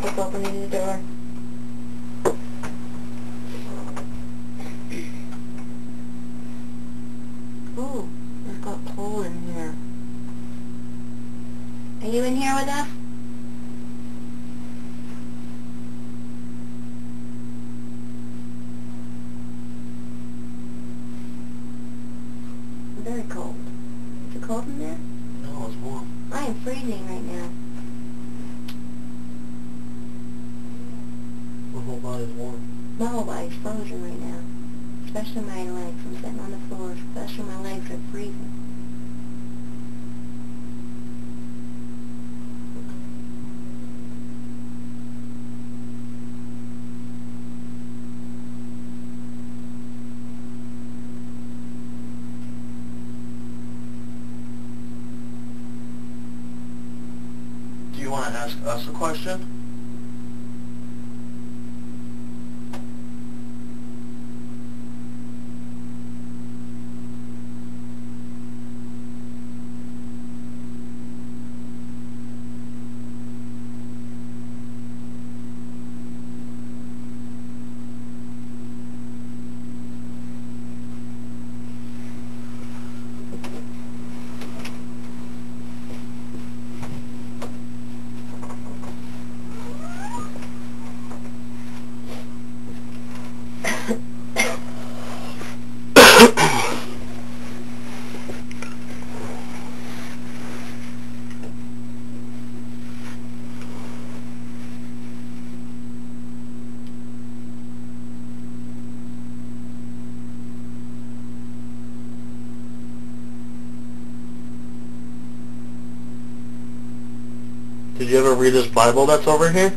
Jacob opening the door. Ooh, it's got coal in here. Are you in here with us? Very cold. Is it cold in there? No, it's warm. I am freezing right now. My whole body's warm. My whole body's frozen right now. Especially my legs. I'm sitting on the floor. Especially my legs are freezing. Do you want to ask us a question? Did you ever read this Bible that's over here?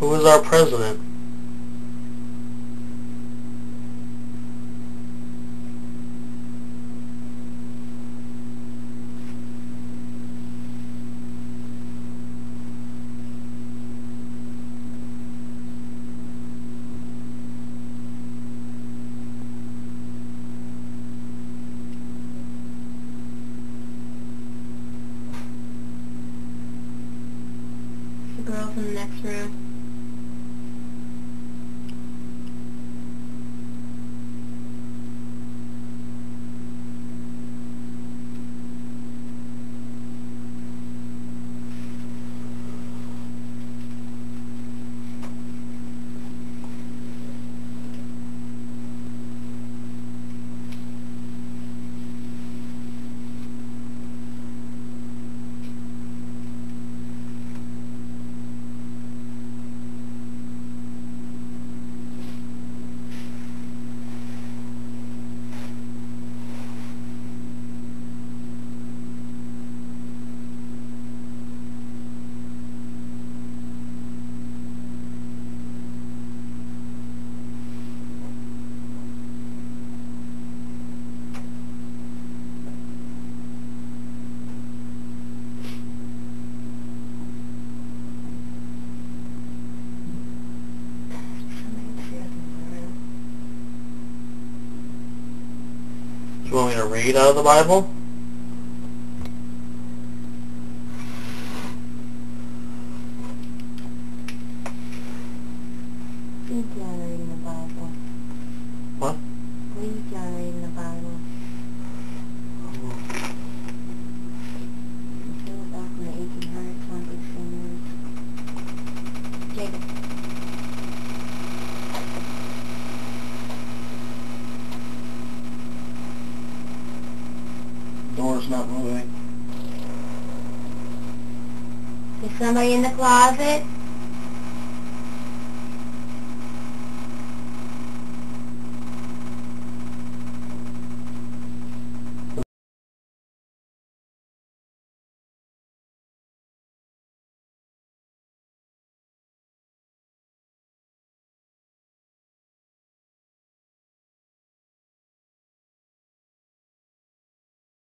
Who is our president? Girls in the next room. Read out of the Bible? Read John reading the Bible. What? Read John reading the Bible. It's back in the 1800s, one big seniors. Jacob. Door's not moving. Is somebody in the closet?